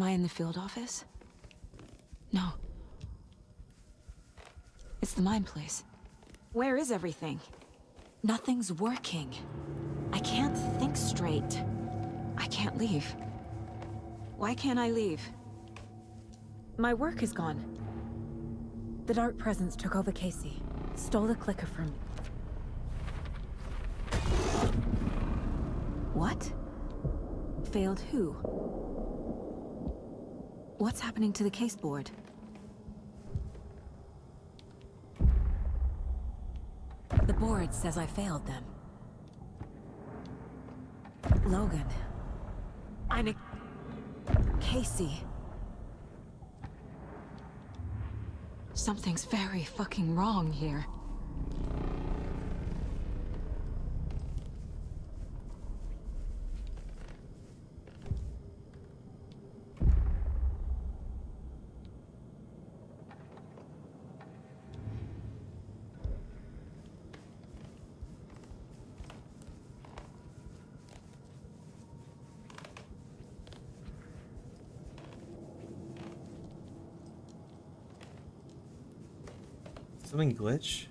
Am I in the field office? No. It's the mind place. Where is everything? Nothing's working. I can't think straight. I can't leave. Why can't I leave? My work is gone. The Dark Presence took over Casey. Stole the clicker from me. What? Failed who? What's happening to the case board? The board says I failed them. Logan. Eine... Casey. Something's very fucking wrong here. Something glitch?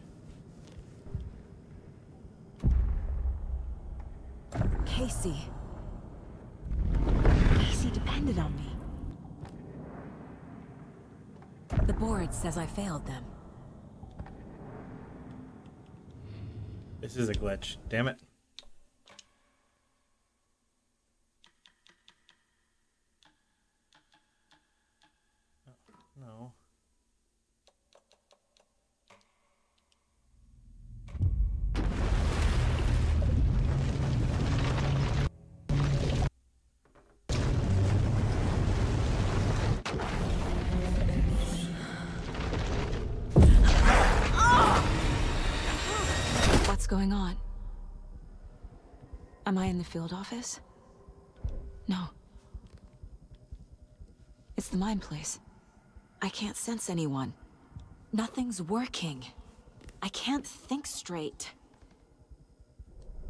Casey. Casey depended on me. The board says I failed them. This is a glitch. Damn it. Am I in the field office? No. It's the mind place. I can't sense anyone. Nothing's working. I can't think straight.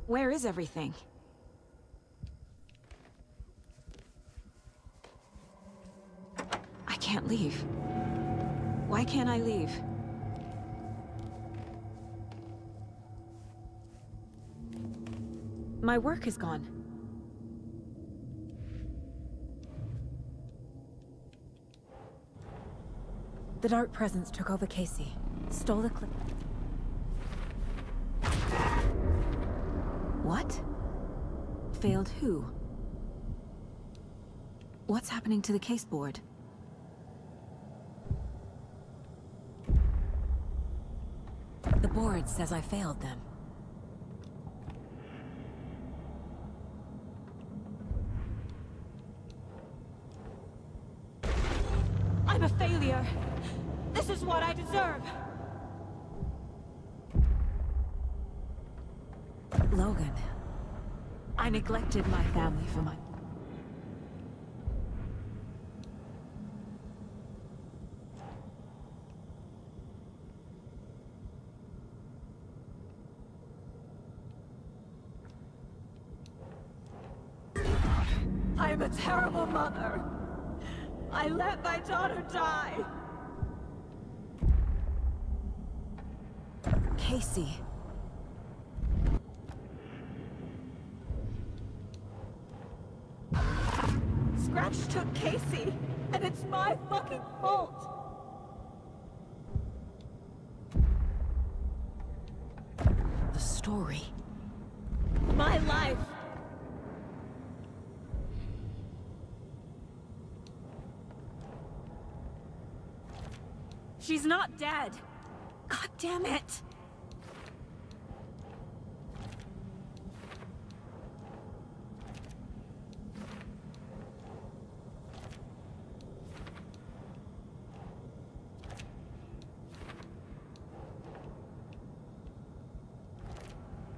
Where is everything? I can't leave. Why can't I leave? My work is gone. The Dark Presence took over Casey. Stole the clip. What? Failed who? What's happening to the case board? The board says I failed them. I'm a failure. This is what I deserve. Logan. I neglected my family for my... I'm a terrible mother. I let my daughter die. Casey. Scratch took Casey, and it's my fucking fault. The story. My life. She's not dead. God damn it.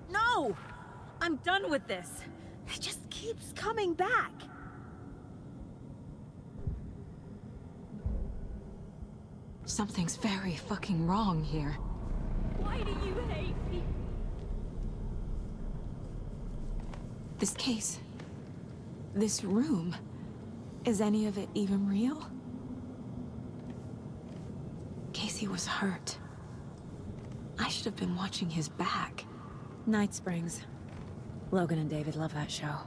No! I'm done with this. It just keeps coming back. Something's very fucking wrong here. Why do you hate me? This case. This room. Is any of it even real? Casey was hurt. I should have been watching his back. Night Springs. Logan and David love that show.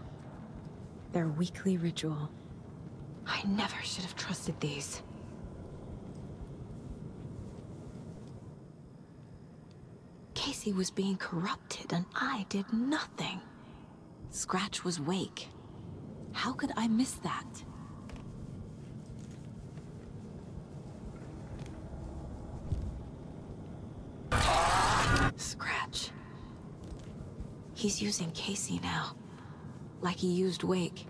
Their weekly ritual. I never should have trusted these. Casey was being corrupted and I did nothing. Scratch was Wake. How could I miss that? Scratch. He's using Casey now. Like he used Wake.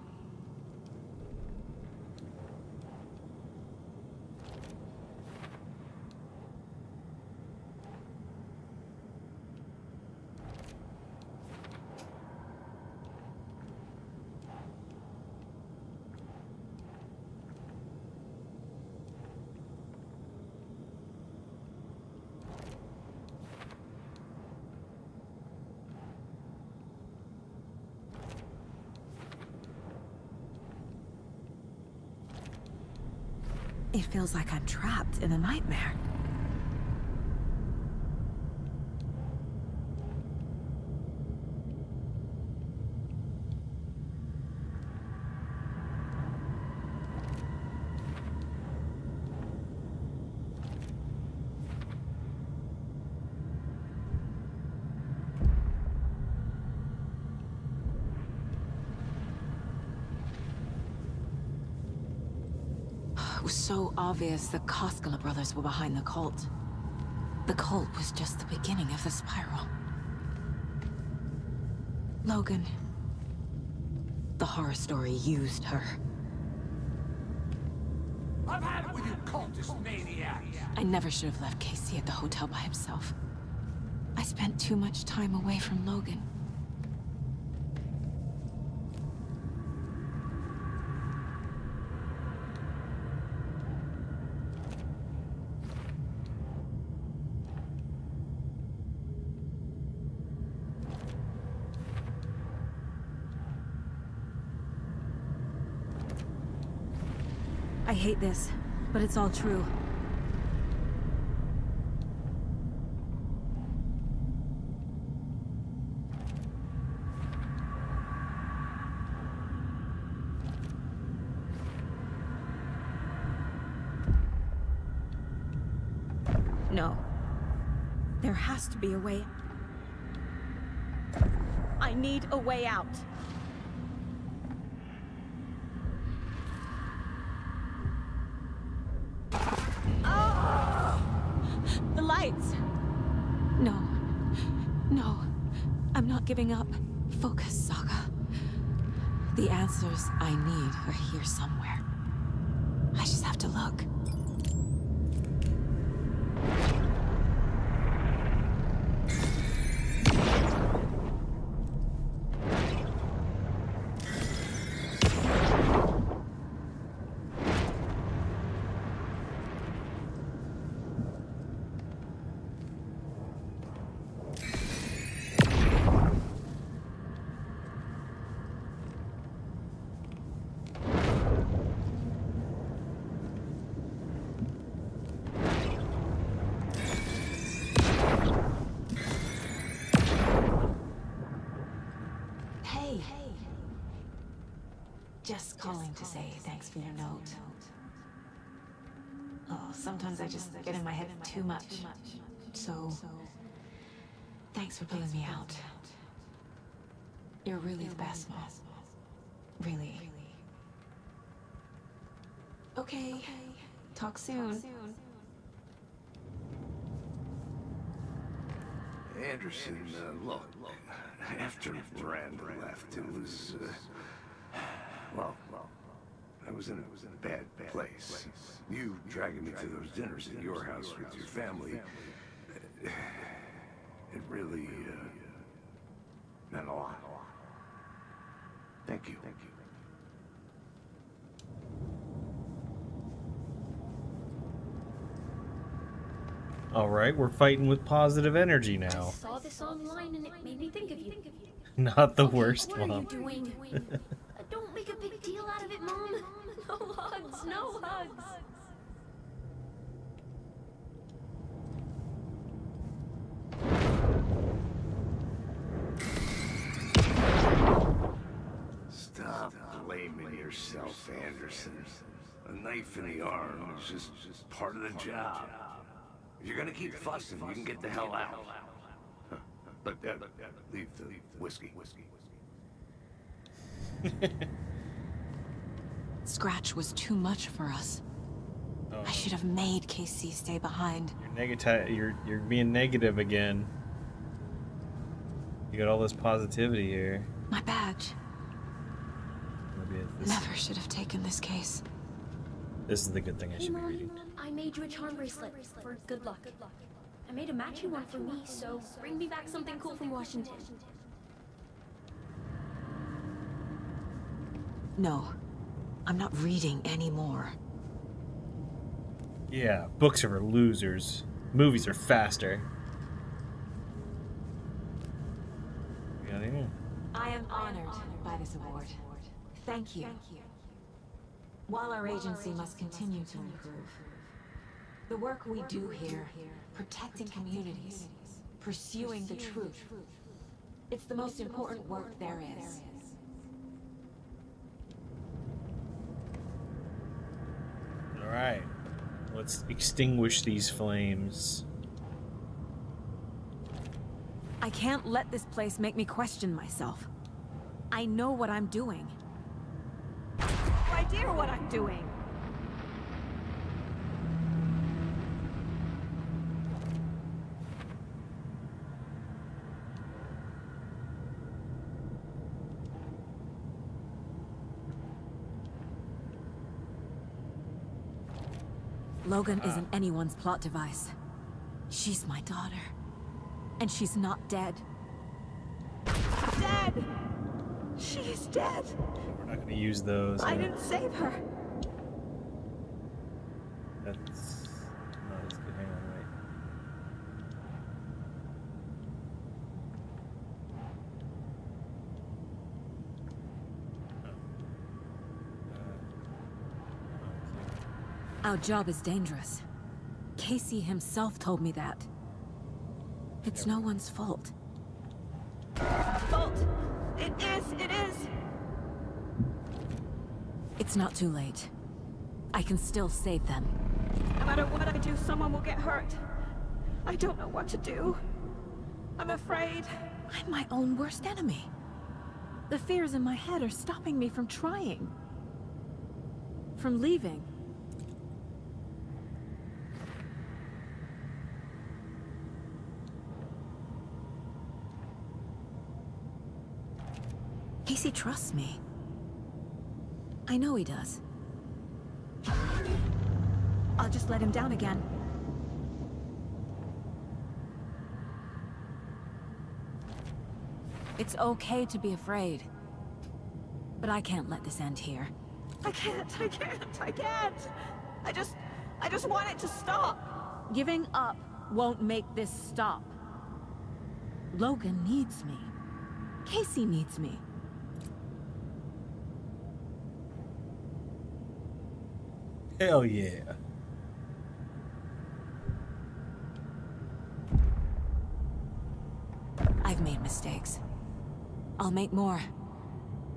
It feels like I'm trapped in a nightmare. It was so obvious the Koskela brothers were behind the cult. The cult was just the beginning of the spiral. Logan. The horror story used her. I've had it with you cultist maniacs! I never should have left Casey at the hotel by himself. I spent too much time away from Logan. I hate this, but it's all true. No. There has to be a way. I need a way out. The lights! No. No. I'm not giving up. Focus, Saga. The answers I need are here somewhere. I just have to look. Thanks for your note. Oh, sometimes I just get in my head too much. So, thanks for pulling me out. You're really the best, Mom. Really. Okay. Talk soon. Anderson, uh, look, after Miranda left, it was, uh, well, well, was in a, was in a bad place. You dragging me to those dinners at your house with your family, it really, uh, meant a lot. Thank you. Thank you. All right, we're fighting with positive energy I now. saw this online and it made me think of you. Not the Okay, worst what are one. you doing? Don't make a big deal out of it, Mom. No hugs, no hugs. Stop blaming yourself, Anderson. A knife in the arm is just, just part of the job. If you're gonna keep fussing, you can get the hell out. Huh. But uh, leave the whiskey. Whiskey. Scratch was too much for us. Oh, I should have made Casey stay behind. You're negative. You're you're being negative again. You got all this positivity here. My badge. Maybe it's this, Never should have taken this case. this is the good thing I Hey, should be reading. I made you a charm bracelet for good luck. I made a matching one for me, so bring me back something cool from Washington. No. I'm not reading anymore. Yeah, books are for losers. Movies are faster. We got here. I am honored by this award. Thank you. While our agency must continue to improve, the work we do here, protecting communities, pursuing the truth, it's the most important work there is. All right, let's extinguish these flames. I can't let this place make me question myself. I know what I'm doing. No idea what I'm doing. Logan isn't anyone's plot device. She's my daughter. And she's not dead. Dead! She's dead! We're not going to use those. I uh, didn't save her. That's not as good. Hang on, wait. Our job is dangerous. Casey himself told me that. It's no one's fault. Fault! It is! It is! It's not too late. I can still save them. No matter what I do, someone will get hurt. I don't know what to do. I'm afraid. I'm my own worst enemy. The fears in my head are stopping me from trying. From leaving. Casey trusts me. I know he does. I'll just let him down again. It's okay to be afraid. But I can't let this end here. I can't, I can't, I can't! I just... I just want it to stop! Giving up won't make this stop. Logan needs me. Casey needs me. Hell yeah. I've made mistakes. I'll make more.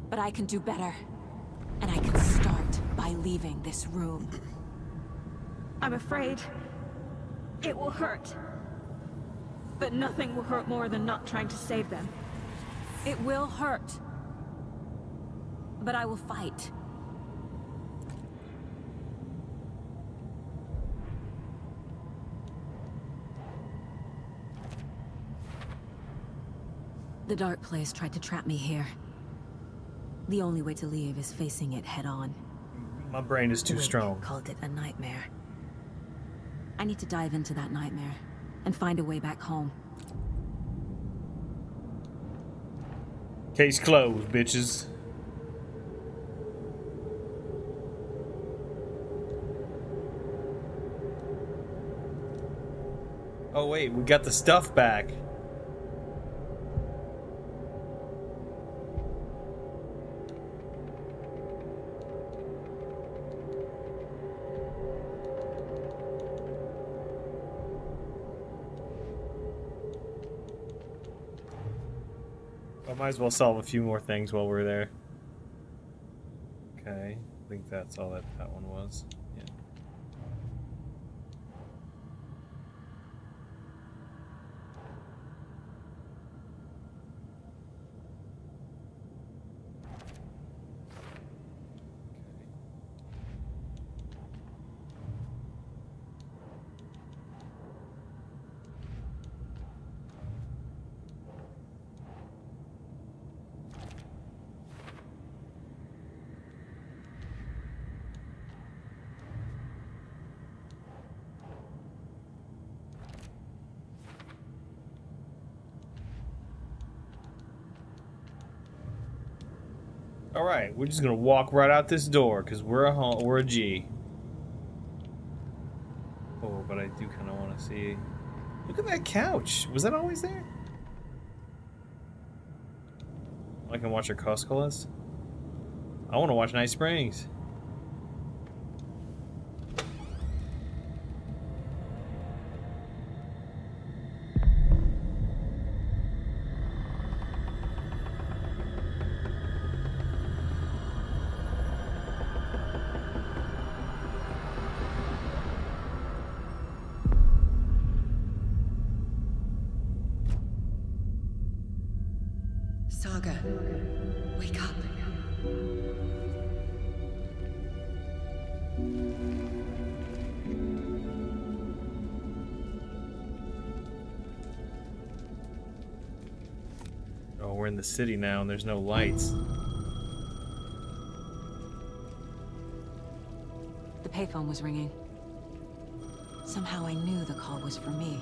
But I can do better. And I can start by leaving this room. I'm afraid it will hurt. But nothing will hurt more than not trying to save them. It will hurt. But I will fight. The Dark Place tried to trap me here. The only way to leave is facing it head on. My brain is too strong. called it a nightmare. I need to dive into that nightmare and find a way back home. Case closed, bitches. Oh wait, we got the stuff back. Might as well solve a few more things while we're there. Okay, I think that's all that that one was. Yeah. All right, we're just gonna walk right out this door because we're a home, we're a G. Oh, but I do kind of want to see. Look at that couch. Was that always there? I can watch our Koskelas. I want to watch Night Springs. Saga, wake up. Oh, we're in the city now and there's no lights. The payphone was ringing. Somehow I knew the call was for me.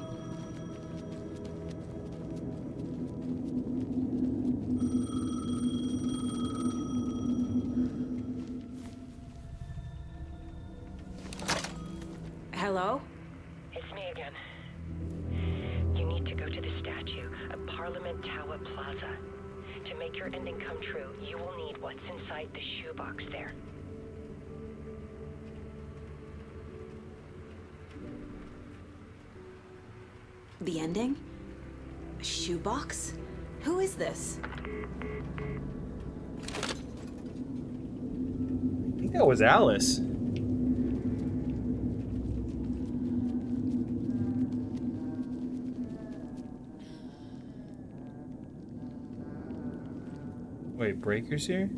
Wait, Breaker's here?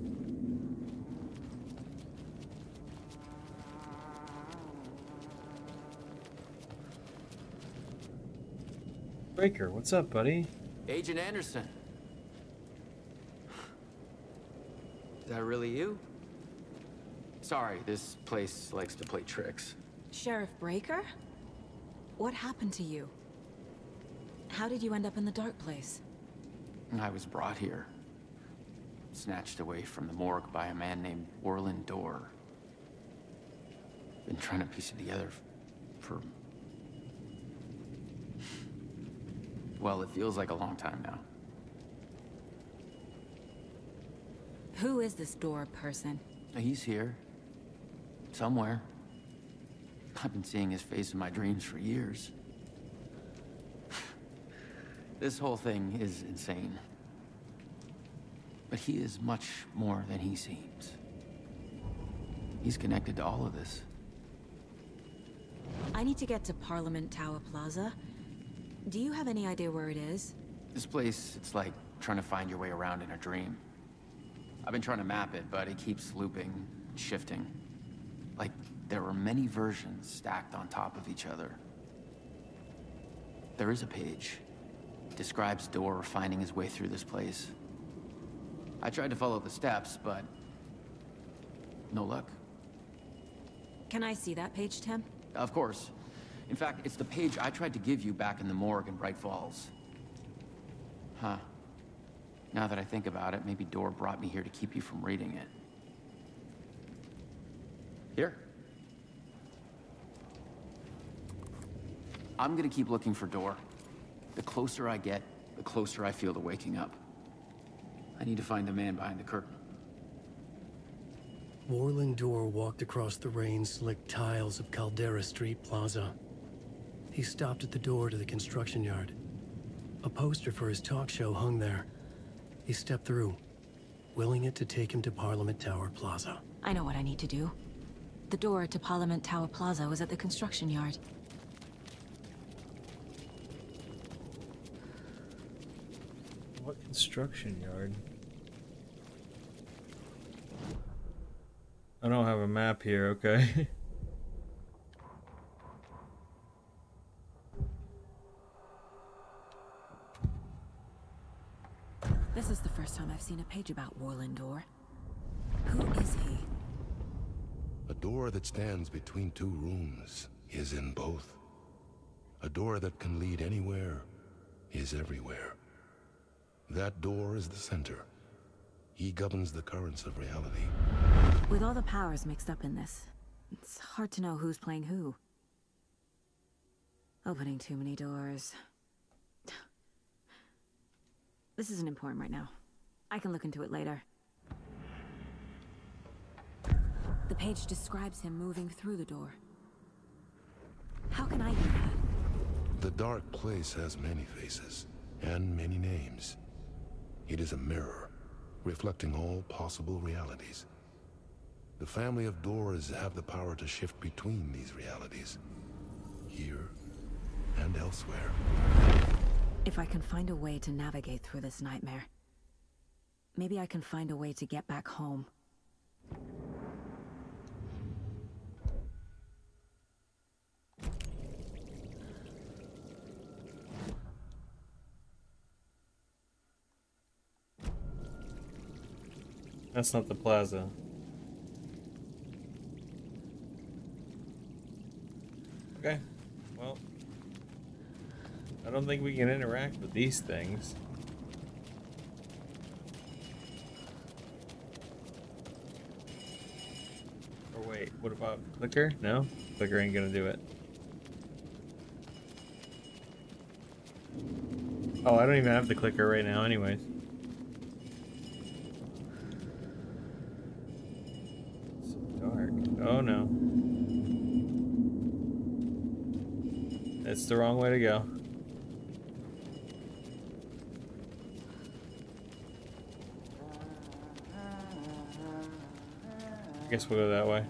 Breaker, what's up, buddy? Agent Anderson. Is that really you? Sorry, this place likes to play tricks. Sheriff Breaker? What happened to you? How did you end up in the dark place? I was brought here. Snatched away from the morgue by a man named Warlin Door. Been trying to piece it together for... Well, it feels like a long time now. Who is this door person? He's here. Somewhere. I've been seeing his face in my dreams for years. this whole thing is insane. But he is much more than he seems. He's connected to all of this. I need to get to Parliament Tower Plaza. Do you have any idea where it is? This place, it's like trying to find your way around in a dream. I've been trying to map it, but it keeps looping, shifting. Like there are many versions stacked on top of each other. There is a page. Describes Door finding his way through this place. I tried to follow the steps, but... No luck. Can I see that page, Tim? Of course. In fact, it's the page I tried to give you back in the morgue in Bright Falls. Huh. Now that I think about it, maybe Door brought me here to keep you from reading it. Here. I'm gonna keep looking for Door. The closer I get, the closer I feel to waking up. I need to find the man behind the curtain. Warlin Door walked across the rain-slicked tiles of Caldera Street Plaza. He stopped at the door to the construction yard. A poster for his talk show hung there. He stepped through, willing it to take him to Parliament Tower Plaza. I know what I need to do. The door to Parliament Tower Plaza was at the construction yard. What construction yard? I don't have a map here, okay? This is the first time I've seen a page about Warlin Door. Who is he? A door that stands between two rooms is in both. A door that can lead anywhere is everywhere. That door is the center. He governs the currents of reality. With all the powers mixed up in this, it's hard to know who's playing who. Opening too many doors. This isn't important right now. I can look into it later. The page describes him moving through the door. How can I do that? The dark place has many faces, and many names. It is a mirror, reflecting all possible realities. The family of doors have the power to shift between these realities. Here and elsewhere. If I can find a way to navigate through this nightmare, maybe I can find a way to get back home. That's not the plaza. Okay, well, I don't think we can interact with these things. Or wait, what about clicker? No? Clicker ain't gonna do it. Oh, I don't even have the clicker right now anyways. So dark. Oh no. It's the wrong way to go. I guess we'll go that way.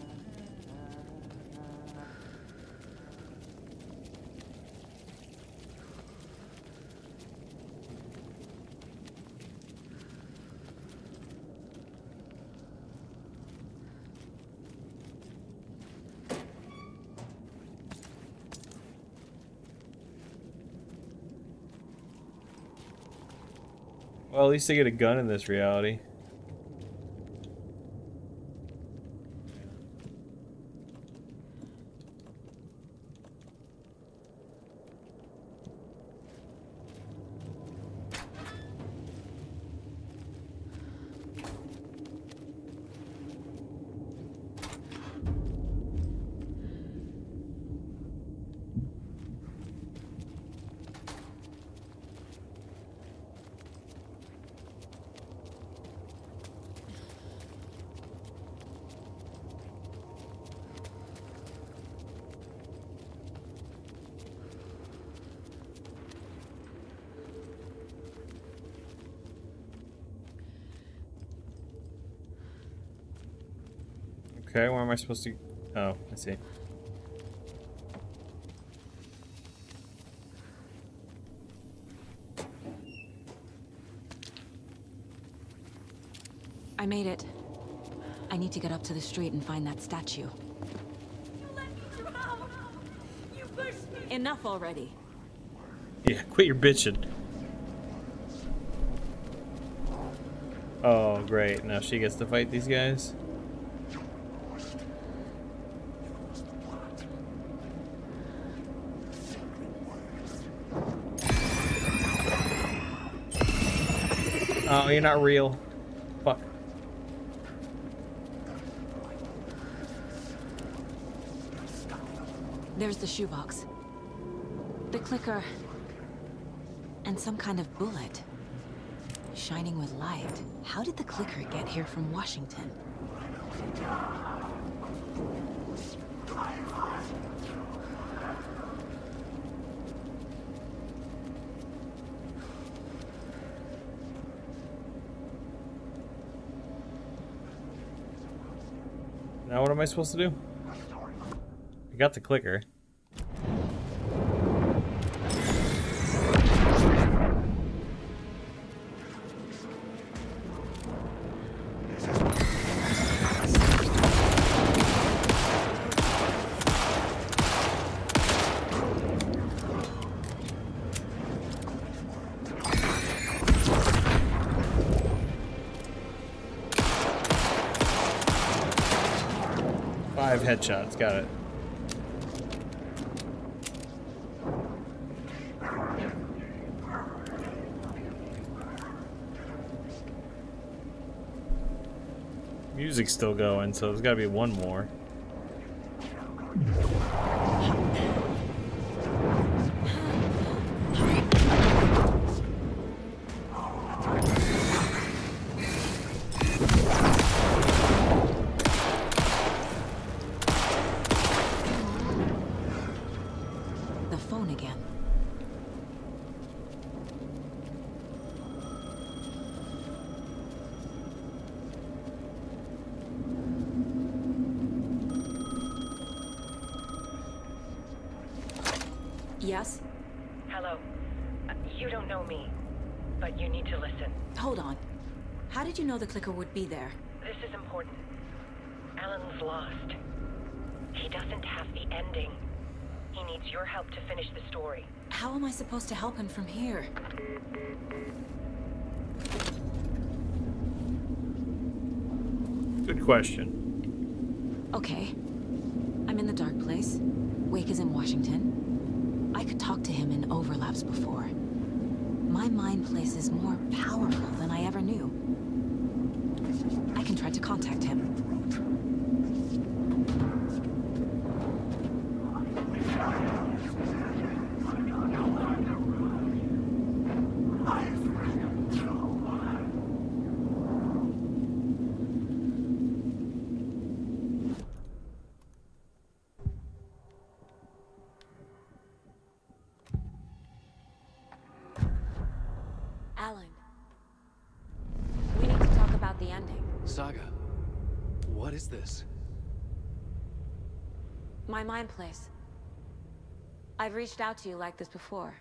Least they get a gun in this reality. Okay, where am I supposed to... Oh, I see. I made it. I need to get up to the street and find that statue. Enough already. Yeah, quit your bitching. Oh, great. Now she gets to fight these guys? Oh, you're not real. Fuck. There's the shoebox. The clicker. And some kind of bullet. Shining with light. How did the clicker get here from Washington? Am I supposed to do? I got the clicker. Headshots, got it. Music's still going, so there's gotta be one more. Be there? This is important. Alan's lost. He doesn't have the ending. He needs your help to finish the story. How am I supposed to help him from here? Good question. Okay. I'm in the dark place. Wake is in Washington. I could talk to him in overlaps before. My mind place is more powerful than I ever knew. To contact him. Alan. We need to talk about the ending. Saga, what is this? My place. I've reached out to you like this before.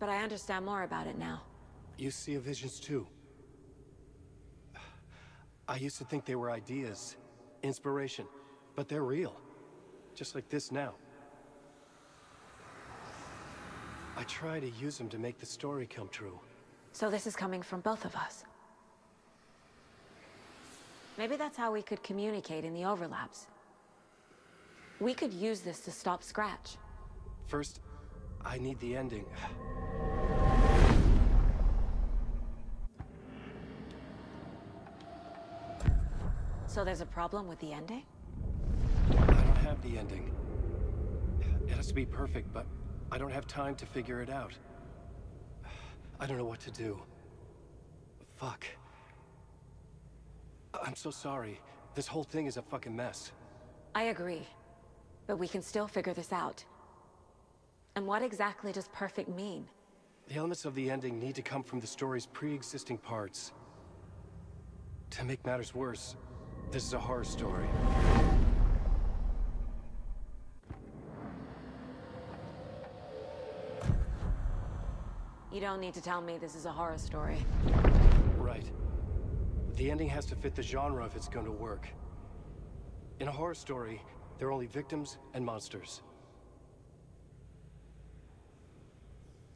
But I understand more about it now. You see visions too. I used to think they were ideas, inspiration, but they're real. Just like this now. I try to use them to make the story come true. So this is coming from both of us. Maybe that's how we could communicate in the overlaps. We could use this to stop Scratch. First, I need the ending. So there's a problem with the ending? I don't have the ending. It has to be perfect, but I don't have time to figure it out. I don't know what to do. Fuck. I'm so sorry. This whole thing is a fucking mess. I agree. But we can still figure this out. And what exactly does perfect mean? The elements of the ending need to come from the story's pre-existing parts. To make matters worse, this is a horror story. You don't need to tell me this is a horror story. Right. The ending has to fit the genre if it's going to work. In a horror story, there are only victims and monsters.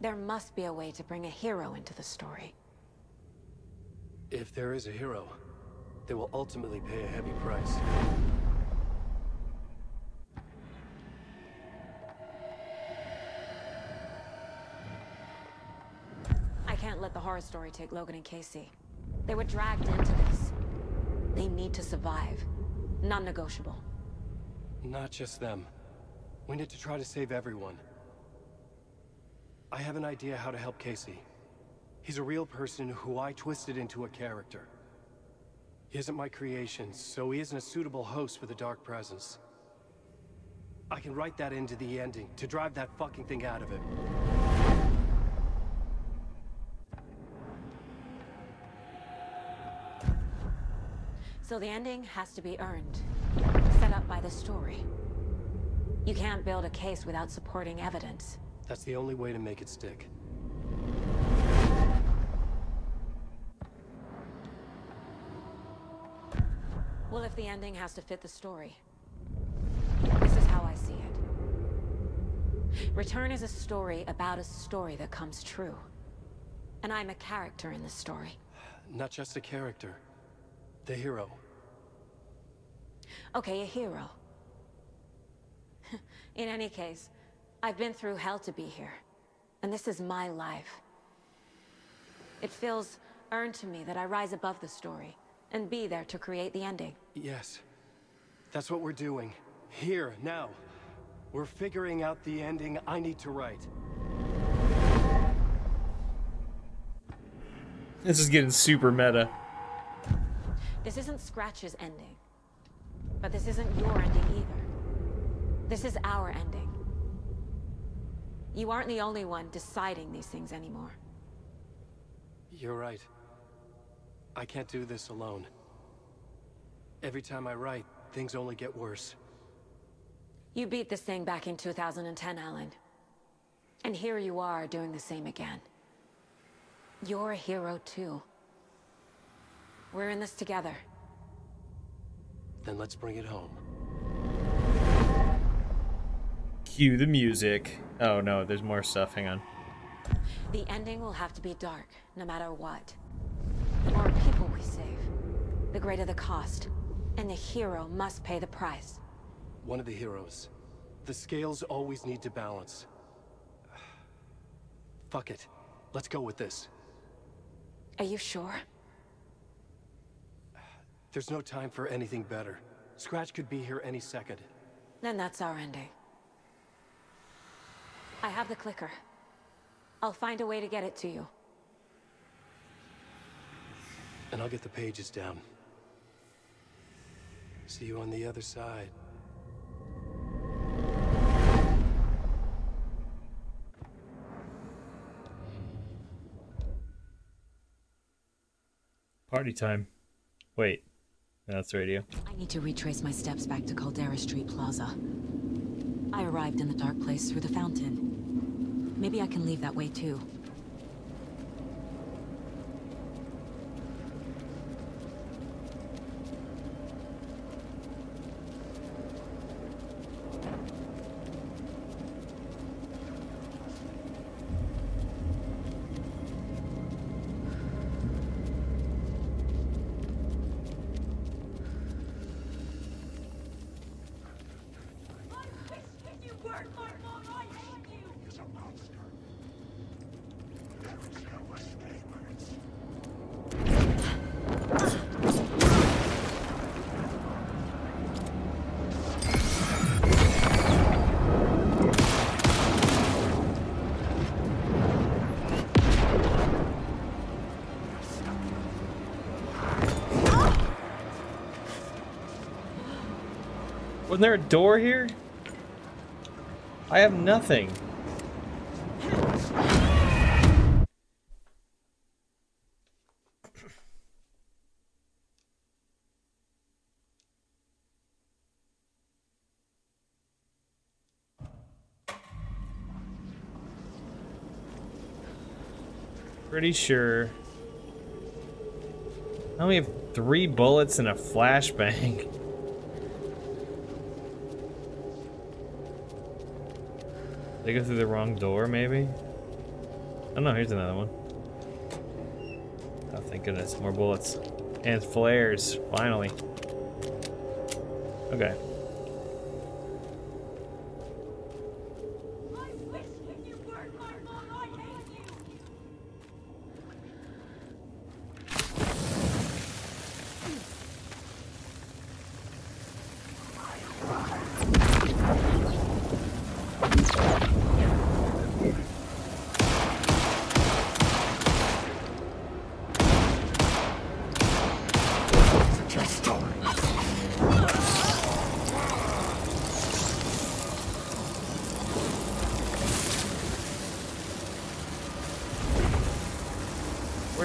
There must be a way to bring a hero into the story. If there is a hero, they will ultimately pay a heavy price. I can't let the horror story take Logan and Casey. They were dragged into this. They need to survive. Non-negotiable. Not just them. We need to try to save everyone. I have an idea how to help Casey. He's a real person who I twisted into a character. He isn't my creation, so he isn't a suitable host for the Dark Presence. I can write that into the ending to drive that fucking thing out of him. So the ending has to be earned, set up by the story. You can't build a case without supporting evidence. That's the only way to make it stick. Well, if the ending has to fit the story, this is how I see it. Return is a story about a story that comes true. And I'm a character in the story. Not just a character. The hero. Okay, a hero. in any case, I've been through hell to be here. And this is my life. It feels earned to me that I rise above the story and be there to create the ending. Yes. That's what we're doing. Here, now. We're figuring out the ending I need to write. This is getting super meta. This isn't Scratch's ending. But this isn't your ending either. This is our ending. You aren't the only one deciding these things anymore. You're right. I can't do this alone. Every time I write, things only get worse. You beat this thing back in 2010, Alan. And here you are doing the same again. You're a hero too. We're in this together. Then let's bring it home. Cue the music. Oh no, there's more stuff. Hang on. The ending will have to be dark, no matter what. The more people we save, the greater the cost. And the hero must pay the price. One of the heroes. The scales always need to balance. Fuck it. Let's go with this. Are you sure? There's no time for anything better. Scratch could be here any second. Then that's our ending. I have the clicker. I'll find a way to get it to you. And I'll get the pages down. See you on the other side. Party time. Wait. That's radio. I need to retrace my steps back to Caldera Street Plaza. I arrived in the dark place through the fountain. Maybe I can leave that way too. Wasn't there a door here? I have nothing. Pretty sure. I only have three bullets and a flashbang. They go through the wrong door, maybe? Oh no, here's another one. Oh, thank goodness. More bullets. And flares, finally. Okay.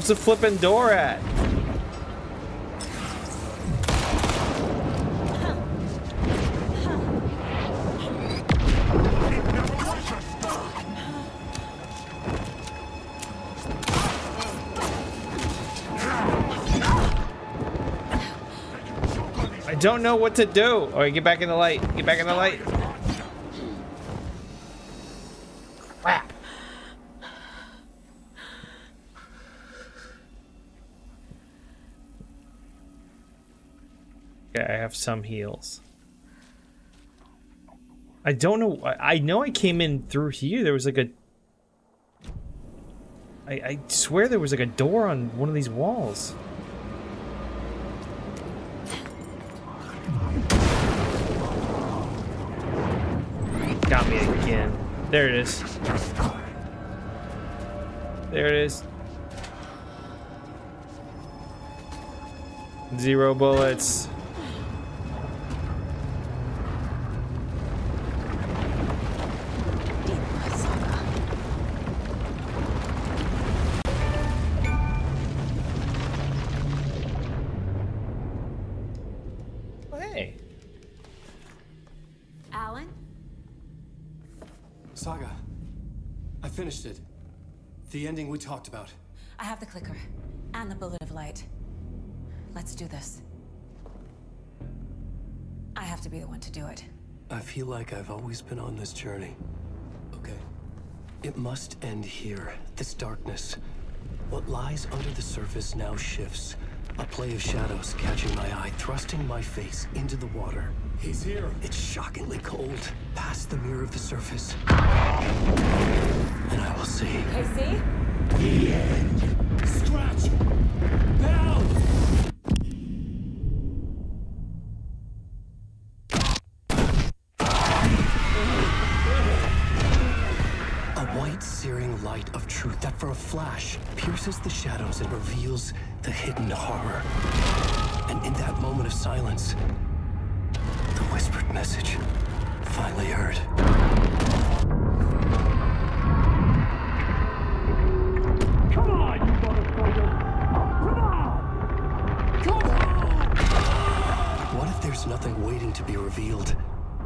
Where's the flipping door at? I don't know what to do. Oh, All right, get back in the light. Get back in the light. Have some heals. I don't know. I, know I came in through here. There was like a. I, I swear there was like a door on one of these walls. Got me again. There it is. There it is. Zero bullets. Talked about. I have the clicker. And the bullet of light. Let's do this. I have to be the one to do it. I feel like I've always been on this journey. Okay. It must end here. This darkness. What lies under the surface now shifts. A play of shadows catching my eye, thrusting my face into the water. He's here. It's shockingly cold. Past the mirror of the surface. And I will see. Casey? The end. Scratch! A white searing light of truth that for a flash pierces the shadows and reveals the hidden horror. And in that moment of silence, the whispered message finally heard. There's nothing waiting to be revealed?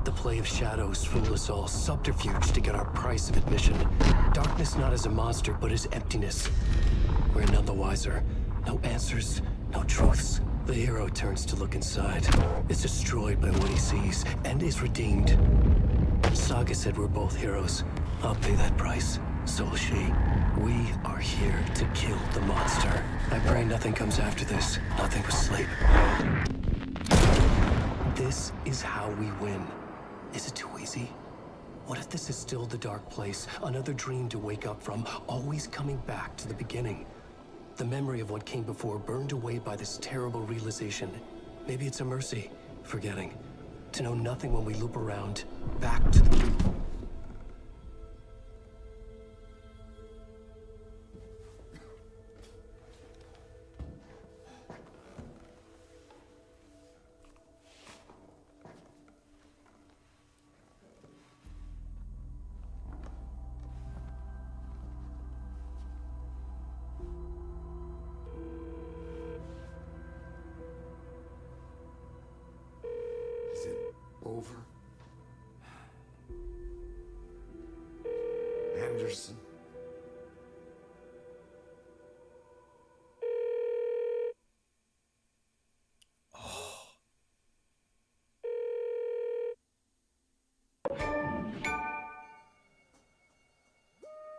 The play of shadows fool us all, subterfuge to get our price of admission. Darkness not as a monster, but as emptiness. We're none the wiser. No answers, no truths. The hero turns to look inside, is destroyed by what he sees, and is redeemed. Saga said we're both heroes. I'll pay that price. So will she. We are here to kill the monster. I pray nothing comes after this. Nothing but sleep. This is how we win. Is it too easy? What if this is still the dark place? Another dream to wake up from, always coming back to the beginning. The memory of what came before burned away by this terrible realization. Maybe it's a mercy, forgetting. To know nothing when we loop around, back to the...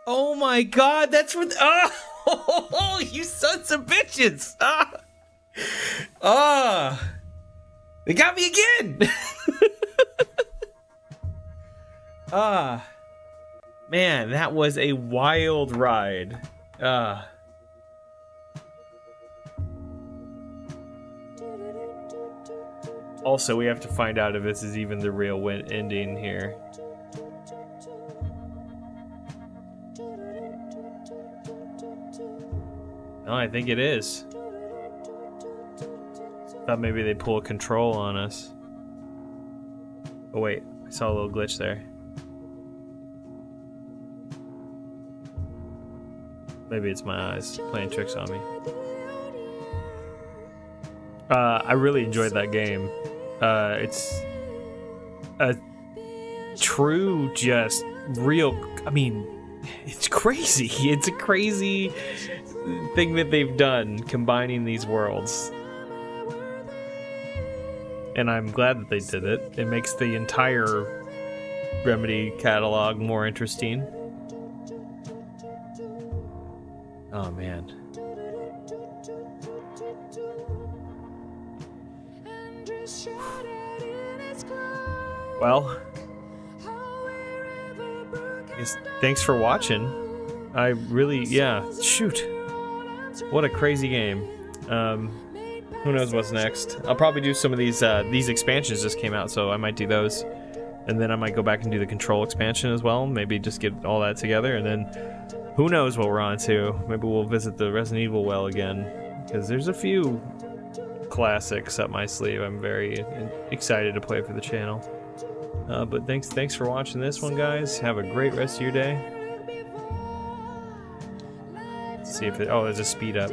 Oh my god, that's what. Oh, you sons of bitches! Ah, ah, they got me again. ah, man, that was a wild ride. Ah. Also, we have to find out if this is even the real win ending here. I think it is. Thought maybe they pull a control on us. Oh wait, I saw a little glitch there. Maybe it's my eyes playing tricks on me. Uh, I really enjoyed that game. Uh, it's a true, just real. I mean, it's crazy. It's a crazy thing that they've done combining these worlds. and I'm glad that they did it. It makes the entire Remedy catalog more interesting. Oh man. Well, thanks for watching. I really, yeah, shoot. What a crazy game. Um, who knows what's next? I'll probably do some of these, uh, these expansions just came out, so I might do those. And then I might go back and do the control expansion as well. Maybe just get all that together, and then who knows what we're on to. Maybe we'll visit the Resident Evil well again, because there's a few classics up my sleeve. I'm very excited to play for the channel. Uh, but thanks, thanks for watching this one, guys. Have a great rest of your day. See if it. Oh, there's a speed up.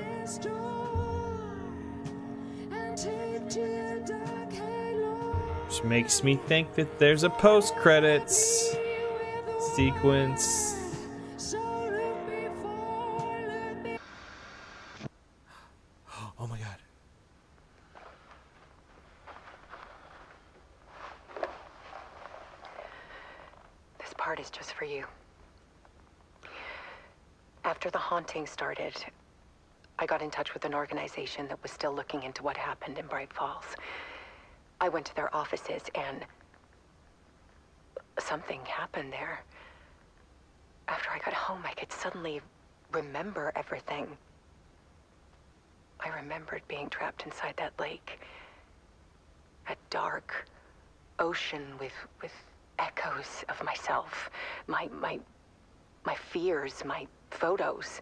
Which makes me think that there's a post credits sequence. Haunting started, I got in touch with an organization that was still looking into what happened in Bright Falls. I went to their offices and something happened there. After I got home, I could suddenly remember everything. I remembered being trapped inside that lake. A dark ocean with with echoes of myself. My my my fears, my photos.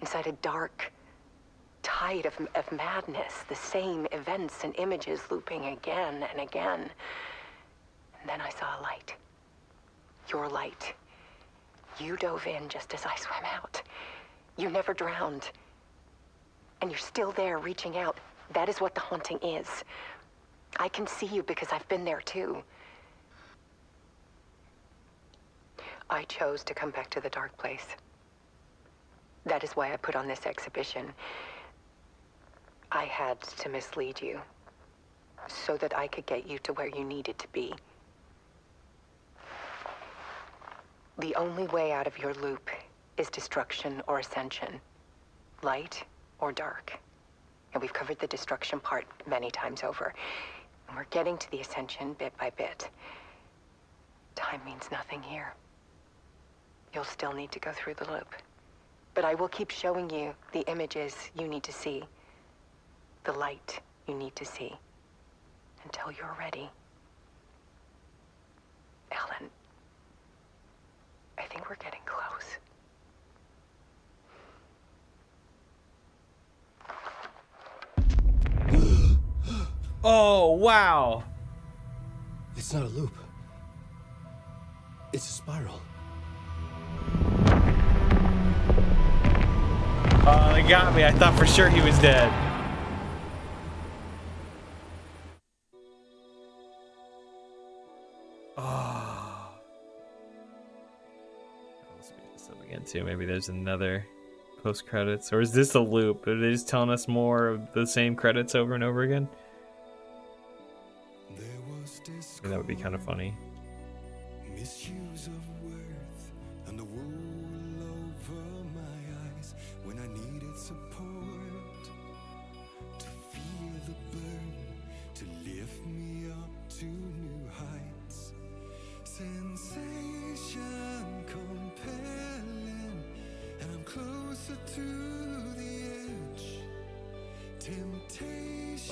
Inside a dark tide of, of madness, the same events and images looping again and again. And then I saw a light. Your light. You dove in just as I swam out. You never drowned. And you're still there reaching out. That is what the haunting is. I can see you because I've been there too. I chose to come back to the dark place. That is why I put on this exhibition. I had to mislead you so that I could get you to where you needed to be. The only way out of your loop is destruction or ascension, light or dark. And we've covered the destruction part many times over. And we're getting to the ascension bit by bit. Time means nothing here. You'll still need to go through the loop. But I will keep showing you the images you need to see, the light you need to see, until you're ready. Ellen, I think we're getting close. Oh, wow. It's not a loop. It's a spiral. Uh, oh, they got me. I thought for sure he was dead. Oh. Let's speed this up again too. Maybe there's another post credits, or is this a loop? Are they just telling us more of the same credits over and over again? that would be kind of funny. Misuse of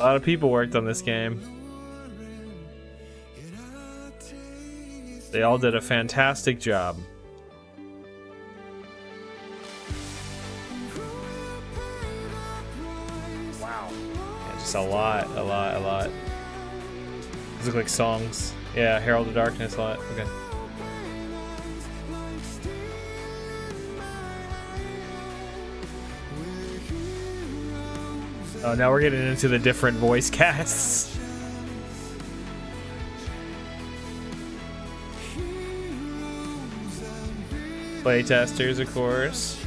A lot of people worked on this game. They all did a fantastic job. Wow. Yeah, just a lot, a lot, a lot. These look like songs. Yeah, Herald of Darkness, a lot. Okay. Oh, now we're getting into the different voice casts. Playtesters, of course.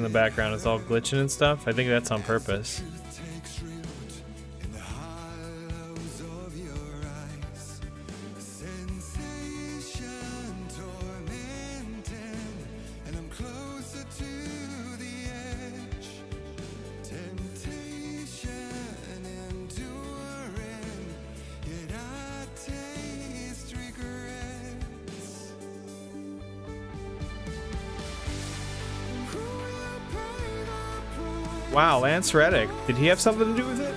In the background. It's all glitching and stuff. I think that's on purpose. Lance Reddick. Did he have something to do with it?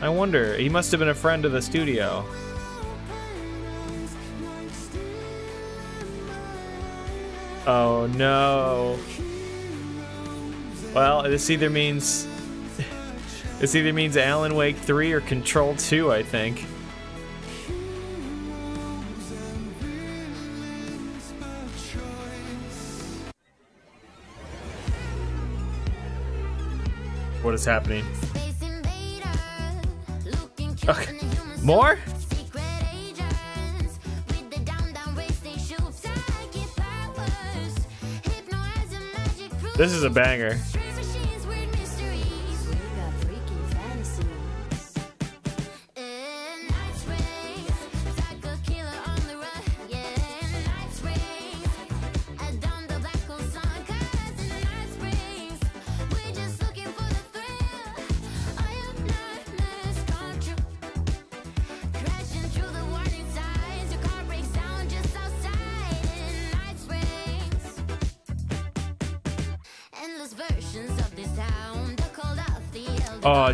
I wonder. He must have been a friend of the studio. Oh no. Well, this either means this either means Alan Wake 3 or Control 2, I think. What is happening? Okay. More? This is a banger.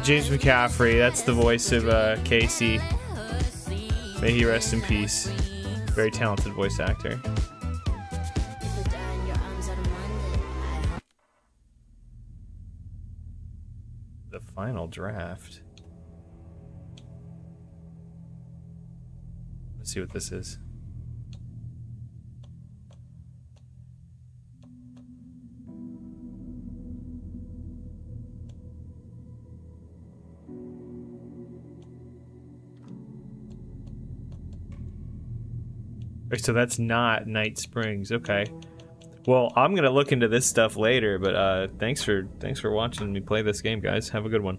James McCaffrey. That's the voice of uh, Casey. May he rest in peace. Very talented voice actor. The final draft. Let's see what this is. So that's not Night Springs. Okay. Well, I'm gonna look into this stuff later, but uh, thanks for thanks for watching me play this game, guys. Have a good one.